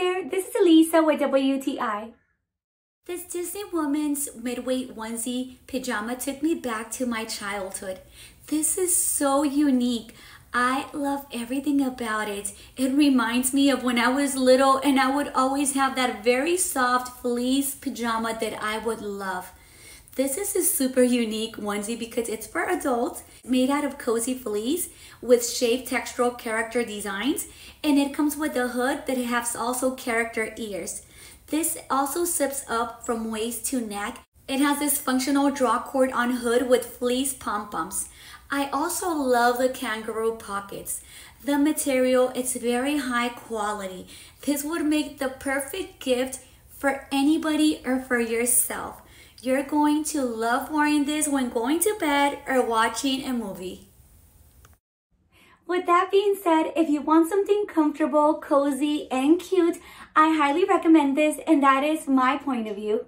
there, this is Elisa with WTI. This Disney Woman's midweight onesie pajama took me back to my childhood. This is so unique. I love everything about it. It reminds me of when I was little and I would always have that very soft fleece pajama that I would love. This is a super unique onesie because it's for adults, made out of cozy fleece with shaped textural character designs, and it comes with a hood that has also character ears. This also zips up from waist to neck. It has this functional drawcord on hood with fleece pom-poms. I also love the kangaroo pockets. The material is very high quality. This would make the perfect gift for anybody or for yourself. You're going to love wearing this when going to bed or watching a movie. With that being said, if you want something comfortable, cozy, and cute, I highly recommend this and that is my point of view.